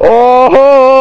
Oho!